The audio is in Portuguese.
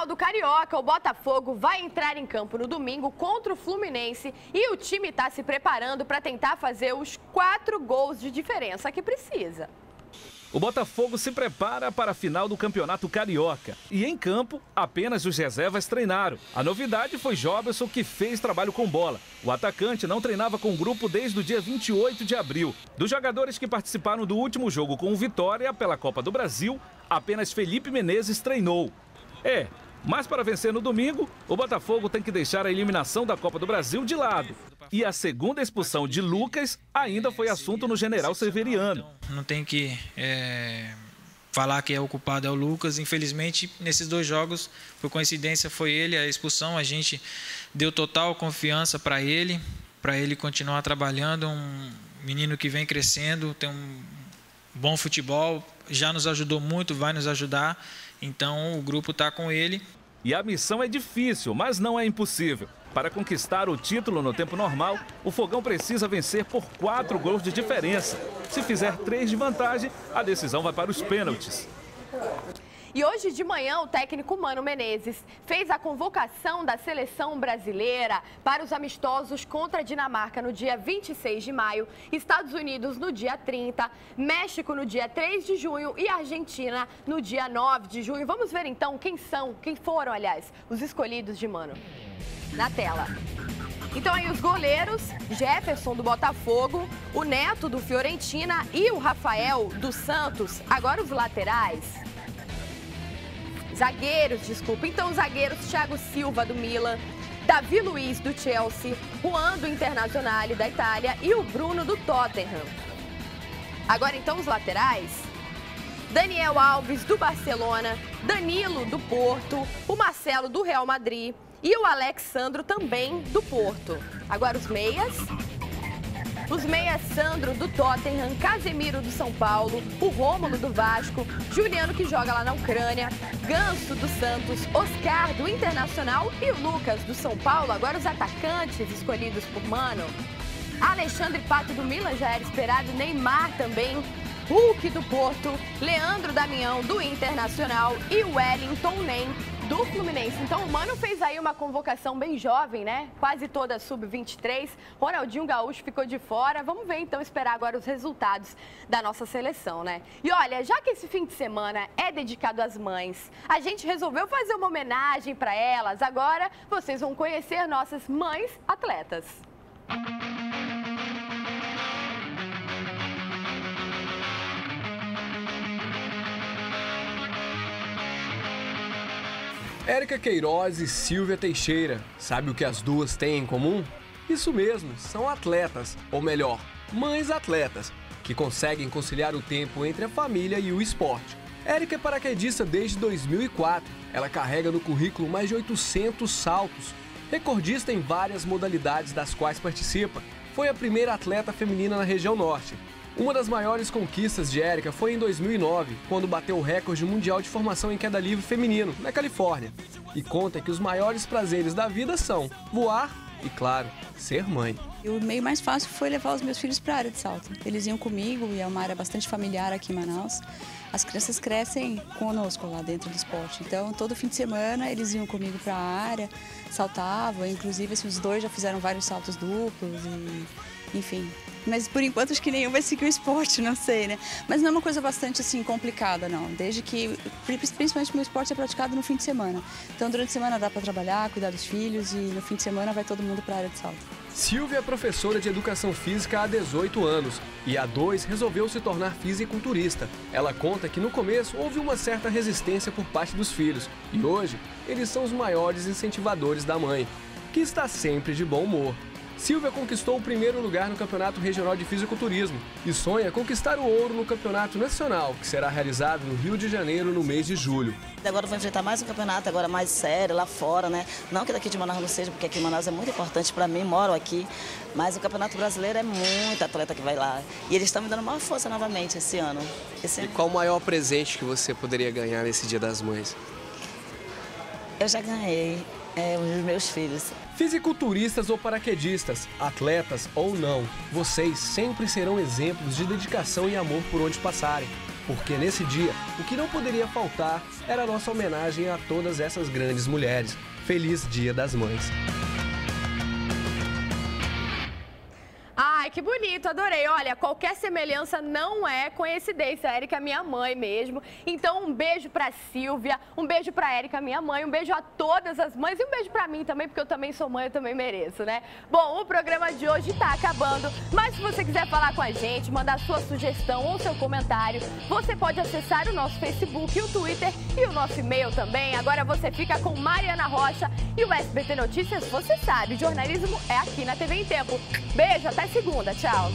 final do Carioca, o Botafogo vai entrar em campo no domingo contra o Fluminense e o time está se preparando para tentar fazer os quatro gols de diferença que precisa. O Botafogo se prepara para a final do Campeonato Carioca. E em campo, apenas os reservas treinaram. A novidade foi Jobson, que fez trabalho com bola. O atacante não treinava com o grupo desde o dia 28 de abril. Dos jogadores que participaram do último jogo com o Vitória pela Copa do Brasil, apenas Felipe Menezes treinou. É, mas para vencer no domingo, o Botafogo tem que deixar a eliminação da Copa do Brasil de lado. E a segunda expulsão de Lucas ainda foi assunto no General Severiano. Não tem que é, falar que é o culpado é o Lucas. Infelizmente, nesses dois jogos, por coincidência, foi ele a expulsão. A gente deu total confiança para ele, para ele continuar trabalhando. Um menino que vem crescendo, tem um bom futebol, já nos ajudou muito, vai nos ajudar. Então, o grupo está com ele. E a missão é difícil, mas não é impossível. Para conquistar o título no tempo normal, o Fogão precisa vencer por quatro gols de diferença. Se fizer três de vantagem, a decisão vai para os pênaltis. E hoje de manhã, o técnico Mano Menezes fez a convocação da seleção brasileira para os amistosos contra a Dinamarca no dia 26 de maio, Estados Unidos no dia 30, México no dia 3 de junho e Argentina no dia 9 de junho. Vamos ver então quem são, quem foram, aliás, os escolhidos de Mano na tela. Então aí os goleiros, Jefferson do Botafogo, o Neto do Fiorentina e o Rafael do Santos. Agora os laterais. Zagueiros, desculpa. Então os zagueiros, Thiago Silva do Milan, Davi Luiz do Chelsea, Juan do Internazionale da Itália e o Bruno do Tottenham. Agora então os laterais. Daniel Alves do Barcelona, Danilo do Porto, o Marcelo do Real Madrid, e o Alexandro também do Porto. Agora os meias. Os meias Sandro do Tottenham, Casemiro do São Paulo, o Rômulo do Vasco, Juliano que joga lá na Ucrânia, Ganso do Santos, Oscar do Internacional e o Lucas do São Paulo. Agora os atacantes escolhidos por Mano. Alexandre Pato do Milan já era esperado, Neymar também, Hulk do Porto, Leandro Damião do Internacional e Wellington Nem do Fluminense. Então o Mano fez aí uma convocação bem jovem, né? Quase toda sub-23. Ronaldinho Gaúcho ficou de fora. Vamos ver então, esperar agora os resultados da nossa seleção, né? E olha, já que esse fim de semana é dedicado às mães, a gente resolveu fazer uma homenagem para elas. Agora vocês vão conhecer nossas mães atletas. Música Érica Queiroz e Silvia Teixeira. Sabe o que as duas têm em comum? Isso mesmo, são atletas, ou melhor, mães atletas, que conseguem conciliar o tempo entre a família e o esporte. Érica é paraquedista desde 2004. Ela carrega no currículo mais de 800 saltos. Recordista em várias modalidades das quais participa. Foi a primeira atleta feminina na região norte. Uma das maiores conquistas de Érica foi em 2009, quando bateu o recorde mundial de formação em queda livre feminino, na Califórnia. E conta que os maiores prazeres da vida são voar e, claro, ser mãe. O meio mais fácil foi levar os meus filhos para a área de salto. Eles iam comigo e é uma área bastante familiar aqui em Manaus. As crianças crescem conosco lá dentro do esporte. Então, todo fim de semana eles iam comigo para a área, saltavam. Inclusive, os dois já fizeram vários saltos duplos e, enfim, mas por enquanto acho que nenhum vai seguir o esporte, não sei, né? Mas não é uma coisa bastante assim complicada, não. Desde que, principalmente meu esporte é praticado no fim de semana. Então durante a semana dá para trabalhar, cuidar dos filhos e no fim de semana vai todo mundo para a área de salto. Silvia é professora de educação física há 18 anos e há dois resolveu se tornar fisiculturista. Ela conta que no começo houve uma certa resistência por parte dos filhos e hoje eles são os maiores incentivadores da mãe, que está sempre de bom humor. Silvia conquistou o primeiro lugar no Campeonato Regional de Fisiculturismo e sonha conquistar o ouro no Campeonato Nacional, que será realizado no Rio de Janeiro no mês de julho. Agora vou enfrentar mais um campeonato, agora mais sério, lá fora, né? Não que daqui de Manaus não seja, porque aqui em Manaus é muito importante para mim, moro aqui, mas o Campeonato Brasileiro é muito atleta que vai lá. E eles estão me dando maior força novamente esse ano. Esse e qual o maior presente que você poderia ganhar nesse Dia das Mães? Eu já ganhei é, os meus filhos. Fisiculturistas ou paraquedistas, atletas ou não, vocês sempre serão exemplos de dedicação e amor por onde passarem. porque nesse dia o que não poderia faltar era a nossa homenagem a todas essas grandes mulheres. Feliz Dia das Mães! Que bonito, adorei. Olha, qualquer semelhança não é coincidência. A Érica é minha mãe mesmo. Então, um beijo pra Silvia, um beijo pra Érica, minha mãe, um beijo a todas as mães e um beijo pra mim também, porque eu também sou mãe, eu também mereço, né? Bom, o programa de hoje tá acabando, mas se você quiser falar com a gente, mandar sua sugestão ou seu comentário, você pode acessar o nosso Facebook, o Twitter e o nosso e-mail também. Agora você fica com Mariana Rocha e o SBT Notícias, você sabe, jornalismo é aqui na TV em Tempo. Beijo, até segunda. Tchau.